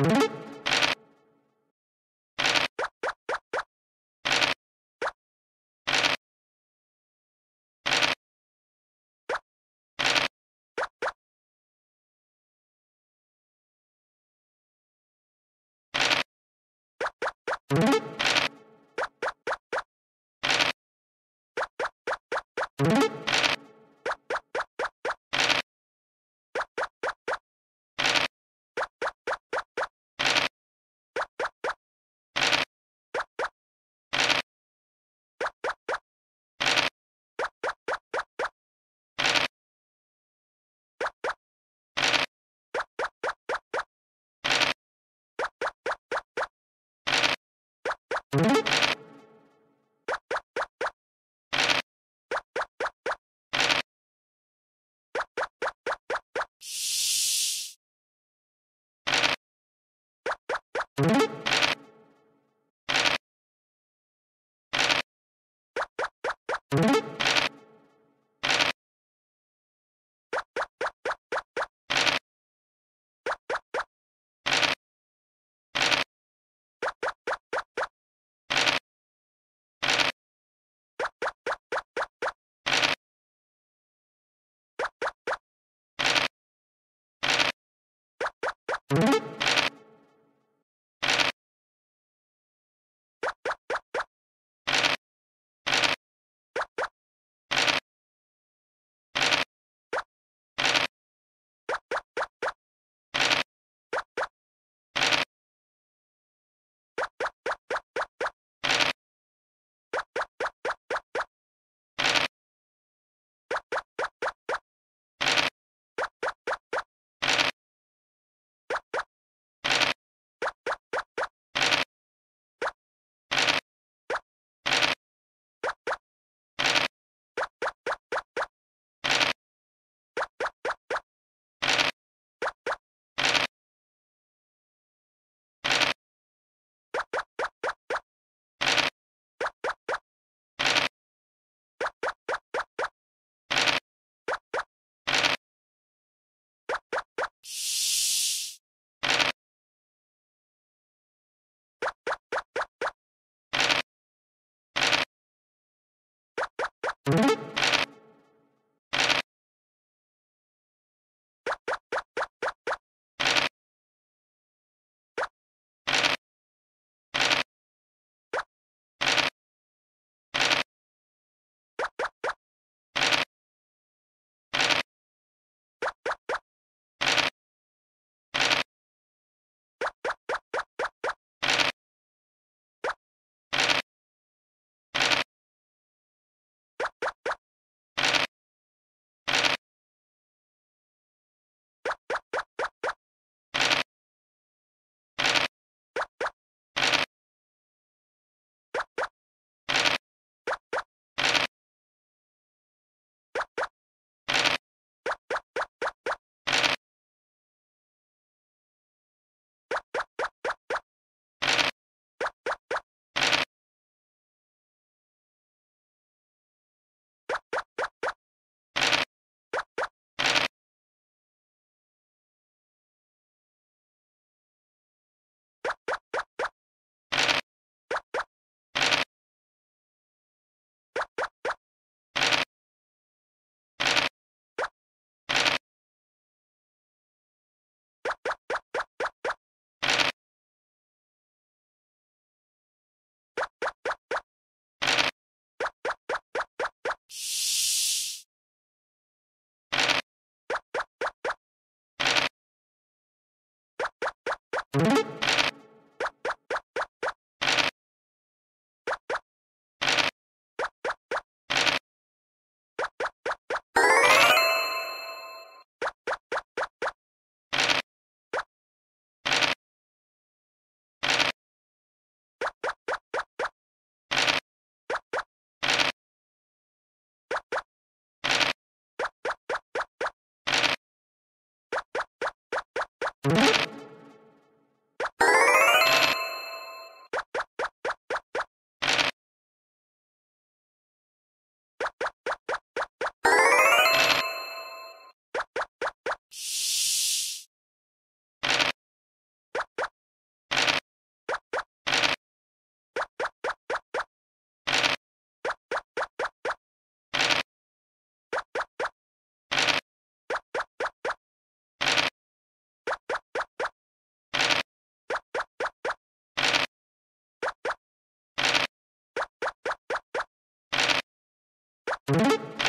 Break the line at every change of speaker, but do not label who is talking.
you you Thank you you you Thank you